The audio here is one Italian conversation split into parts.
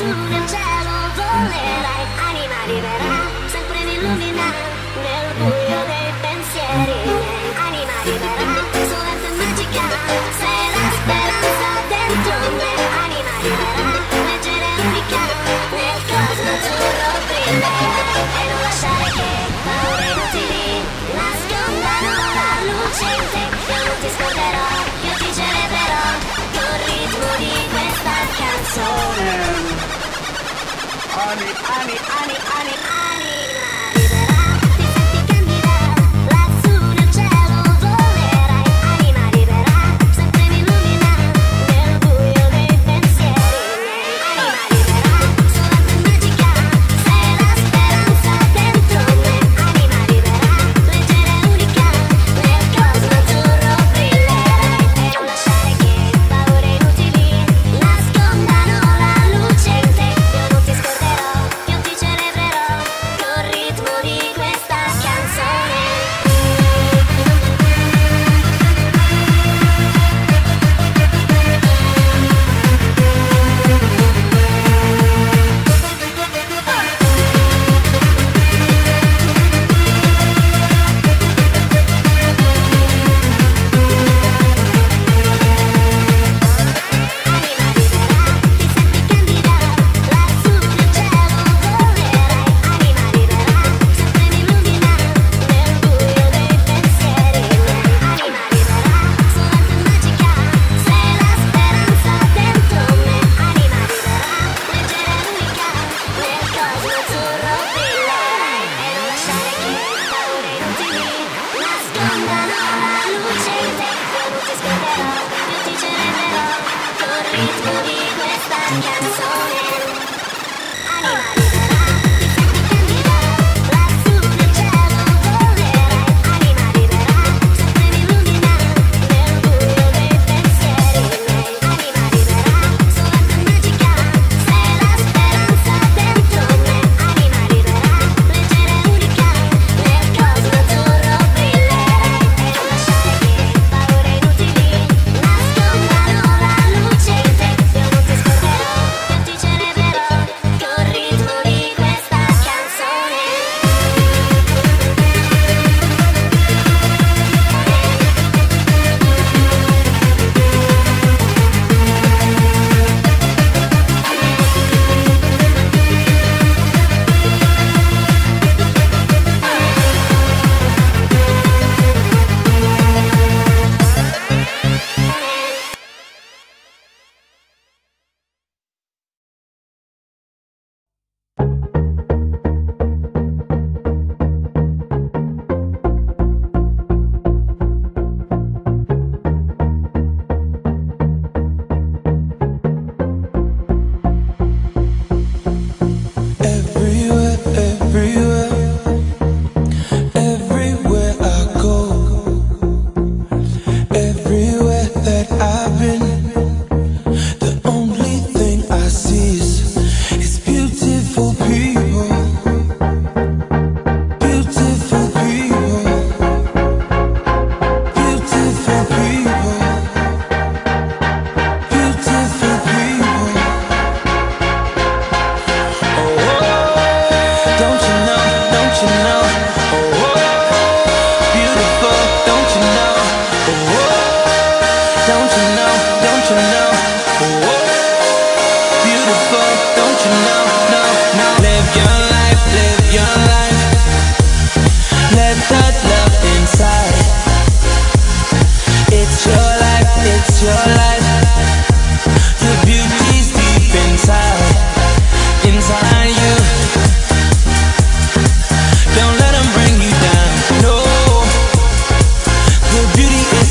Anima libera, sempre di illumina nel buio dei pensieri. Anima libera, solente e magica, sei la speranza dentro me. Anima libera, leggere l'unica nel cosmo azzurro brilla e non lasciare honey, honey, honey, honey.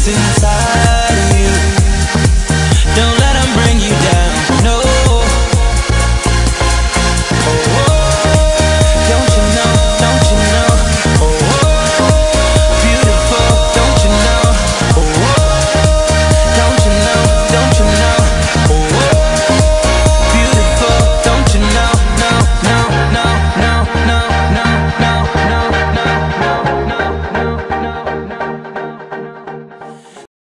distance